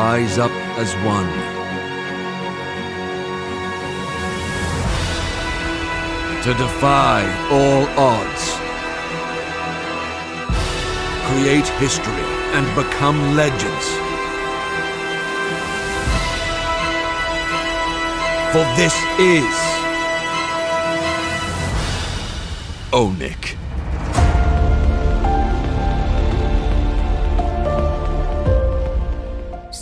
rise up as one. To defy all odds. Create history and become legends. For this is Onik.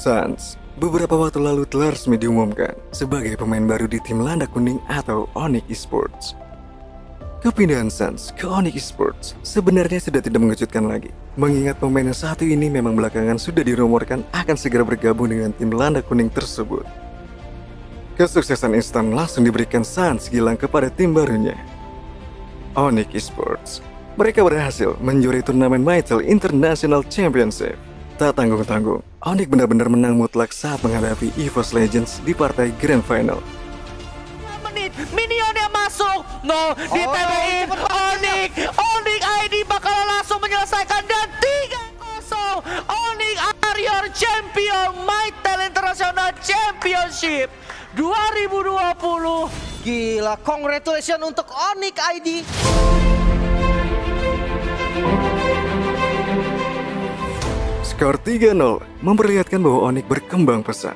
Suns beberapa waktu lalu telah resmi diumumkan sebagai pemain baru di tim Landak Kuning atau Onyx Esports. Kepindahan Suns ke Onyx Esports sebenarnya sudah tidak mengejutkan lagi, mengingat pemain yang satu ini memang belakangan sudah dirumorkan akan segera bergabung dengan tim Landak Kuning tersebut. Kesuksesan instan langsung diberikan Suns Gilang kepada tim barunya. Onyx Esports. Mereka berhasil menjuari turnamen Mytel International Championship. Tak tanggung-tanggung, Onyx benar-benar menang mutlak saat menghadapi EVOS Legends di partai Grand Final. menit minionnya masuk no di Oh, TBI. Onik Onik ID bakal langsung menyelesaikan dan 3-0 Onik are your champion Mytel International Championship 2020 Gila, congratulations untuk Onyx ID. Skor 3-0 memperlihatkan bahwa Onyx berkembang pesat.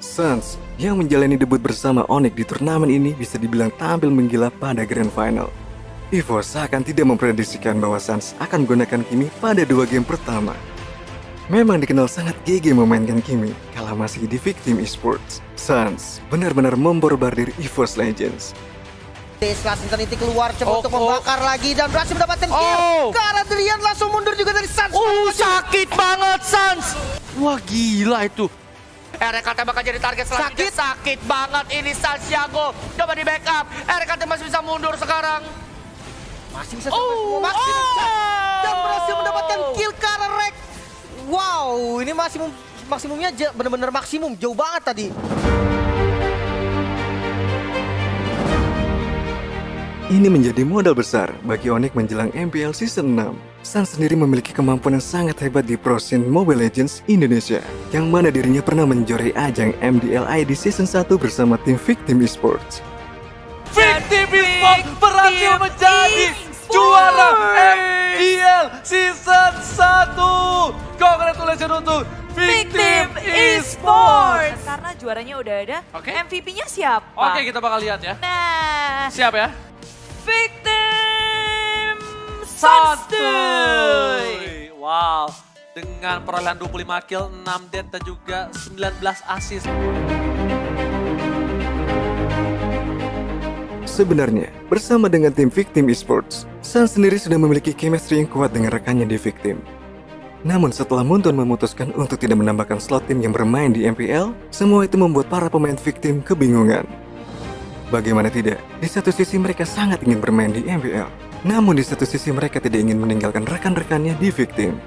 Suns yang menjalani debut bersama Onyx di turnamen ini bisa dibilang tampil menggila pada Grand Final. Evo seakan tidak memprediksikan bahwa Suns akan menggunakan Kimi pada dua game pertama. Memang dikenal sangat GG memainkan Kimi kala masih di Victim Esports. Suns benar-benar memborbardir EVOS Legends. Tesla Sintoniti keluar coba Oh, untuk oh. membakar lagi dan berhasil mendapatkan kill. Oh. Ke Adrian langsung mundur juga dari Suns. Uh sakit banget Sans Wah gila itu RKT bakal jadi target selanjutnya Sakit. Sakit banget ini Santiago Coba di backup RKT masih bisa mundur sekarang Masih bisa Oh, masih bisa. oh. dan berhasil mendapatkan kill arah Rek. Wow, ini maksimum maksimumnya benar-benar maksimum, jauh banget tadi. Ini menjadi modal besar bagi Onyx menjelang MPL Season 6. Sun sendiri memiliki kemampuan yang sangat hebat di pro scene Mobile Legends Indonesia, yang mana dirinya pernah menjuarai ajang MDLI di Season 1 bersama tim Victim Esports. Victim Esports berhasil menjadi juara MPL Season 1 Congratulations untuk Victim Esports Karena juaranya udah ada, Oke. MVP-nya siapa? Oke kita bakal lihat ya Nah, Siap ya Victim Santuy. Wow, dengan perolehan 25 kill, 6 dead dan juga 19 assist. Sebenarnya, bersama dengan tim Victim Esports, Sun sendiri sudah memiliki chemistry yang kuat dengan rekannya di Victim. Namun setelah Muntun memutuskan untuk tidak menambahkan slot tim yang bermain di MPL, semua itu membuat para pemain Victim kebingungan. Bagaimana tidak, di satu sisi mereka sangat ingin bermain di MPL, namun di satu sisi mereka tidak ingin meninggalkan rekan-rekannya di Victim.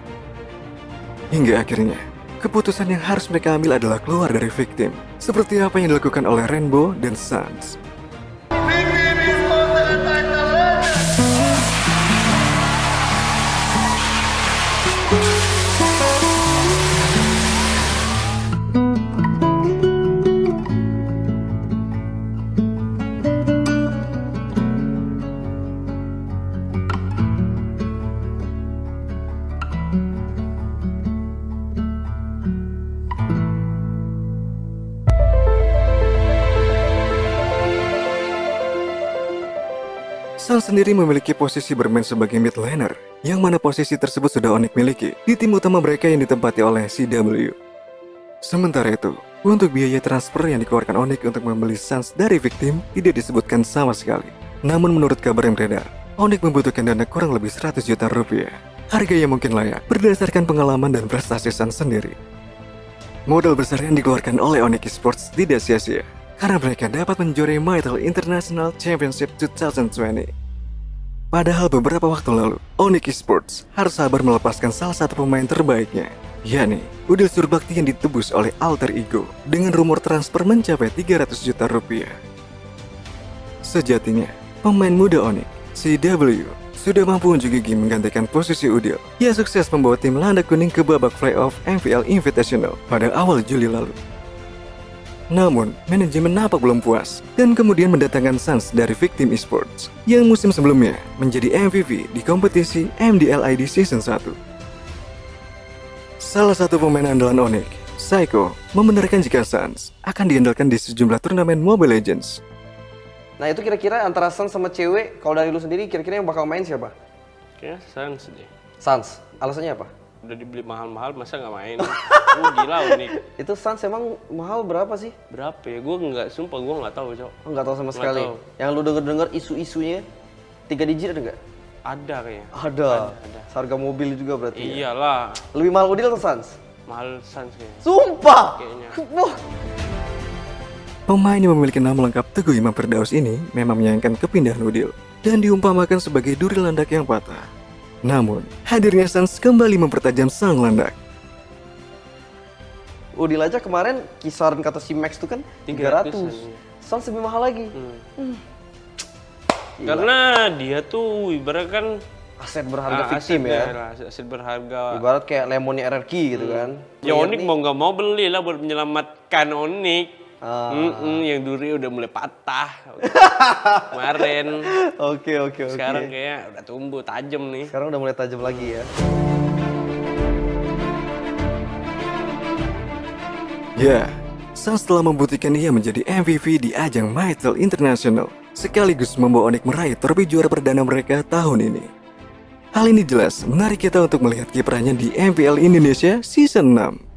Hingga akhirnya, keputusan yang harus mereka ambil adalah keluar dari Victim, seperti apa yang dilakukan oleh Rainbow dan Suns. Sun sendiri memiliki posisi bermain sebagai mid laner, yang mana posisi tersebut sudah Onyx miliki di tim utama mereka yang ditempati oleh CW. Sementara itu, untuk biaya transfer yang dikeluarkan Onyx untuk membeli Suns dari Victim tidak disebutkan sama sekali. Namun menurut kabar yang beredar, Onyx membutuhkan dana kurang lebih 100 juta rupiah. Harga yang mungkin layak berdasarkan pengalaman dan prestasi Suns sendiri. Modal besar yang dikeluarkan oleh Onyx Esports tidak sia-sia karena mereka dapat menjuarai Mytel International Championship 2020. Padahal beberapa waktu lalu, Onyx Esports harus sabar melepaskan salah satu pemain terbaiknya, yakni Udil Surbakti yang ditebus oleh Alter Ego dengan rumor transfer mencapai 300 juta rupiah. Sejatinya, pemain muda Onyx, CW, sudah mampu unjuk gigi menggantikan posisi Udil. Ia sukses membawa tim landak kuning ke babak playoff MVL Invitational pada awal Juli lalu. Namun, manajemen napak belum puas dan kemudian mendatangkan Suns dari Victim Esports yang musim sebelumnya menjadi MVP di kompetisi MDLID Season 1. Salah satu pemain andalan Onyx, Psycho, membenarkan jika Suns akan diandalkan di sejumlah turnamen Mobile Legends. Nah itu kira-kira antara Suns sama cewek, kalau dari lu sendiri kira-kira yang bakal main siapa? Kayaknya Suns deh. Suns. Alasannya apa? Udah dibeli mahal-mahal masa nggak main? Gue gila unik. Itu Suns emang mahal berapa sih? Berapa ya? Gue nggak, sumpah gue nggak tahu cok. Oh, nggak tahu sama Nggak sekali. tahu. Yang lu denger-denger isu-isunya tiga digit ada nggak? Ada kayaknya. Ada. ada. Harga mobil juga berarti. ya? Iyalah, Lebih mahal Udil atau Suns? mahal Suns kayaknya. Sumpah. Kayaknya. Wah. Pemain yang memiliki nama lengkap Teguh Imam Firdaus ini memang menyayangkan kepindahan Udil dan diumpamakan sebagai duri landak yang patah. Namun, hadirnya Suns kembali mempertajam sang landak. Udil aja kemarin kisaran kata si Max tuh kan 300. 300-an, iya. Suns lebih mahal lagi. Hmm. Karena dia tuh ibarat kan Aset berharga ah, victim aset ya. lah, aset berharga. Ibarat kayak lemonnya RRQ gitu kan. Ya Onik mau nggak mau beli lah buat menyelamatkan Onik. Ah. Mm-mm, yang duri udah mulai patah kemarin. Oke oke oke. Sekarang kayaknya udah tumbuh tajam nih. Sekarang udah mulai tajam lagi ya. Ya, Suns telah membuktikan ia menjadi MVP di ajang Mytel International, sekaligus membawa Onyx meraih trofi juara perdana mereka tahun ini. Hal ini jelas menarik kita untuk melihat kiprahnya di MPL Indonesia Season 6.